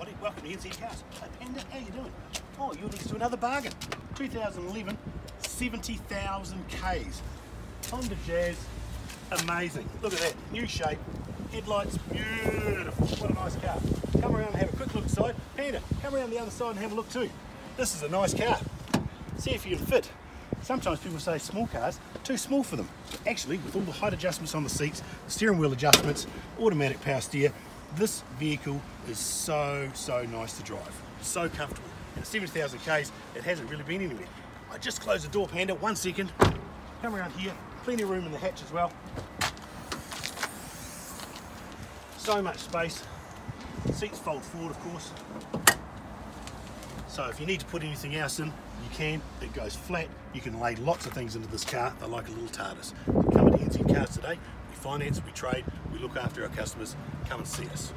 everybody. Welcome to NZ Cars. Hey, Panda, how you doing? Oh, you're next to another bargain. 2011, 70,000 Ks. Honda Jazz, amazing. Look at that, new shape, headlights, beautiful. What a nice car. Come around and have a quick look inside. Panda, come around the other side and have a look too. This is a nice car. See if you can fit. Sometimes people say small cars, too small for them. Actually, with all the height adjustments on the seats, steering wheel adjustments, automatic power steer, this vehicle is so, so nice to drive. So comfortable. At 70,000 Ks, it hasn't really been anywhere. I just closed the door, Panda, one second. Come around here, plenty of room in the hatch as well. So much space. Seats fold forward, of course. So if you need to put anything else in, you can. It goes flat. You can lay lots of things into this car. They're like a little TARDIS. Come to NZ Cars today. We finance, we trade, we look after our customers. Come and see us.